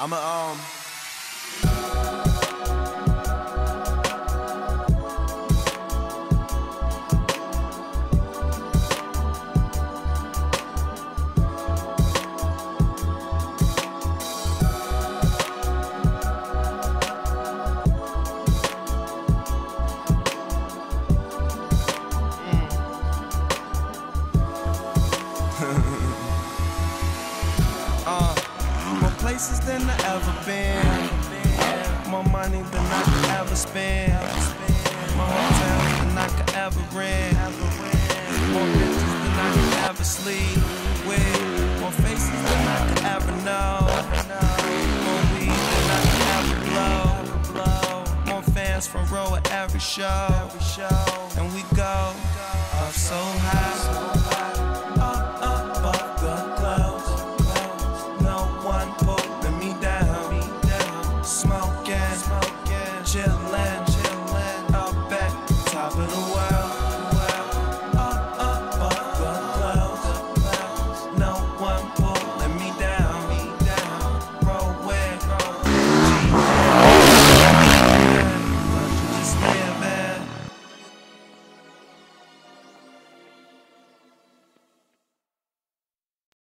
I'm a um. Places than I ever been. More money than I could ever spend. More hotels than I could ever rent. More bitches than I could ever sleep with. More faces than I could ever know. More weed than I could ever blow. More fans front row at every show. And we go up so high.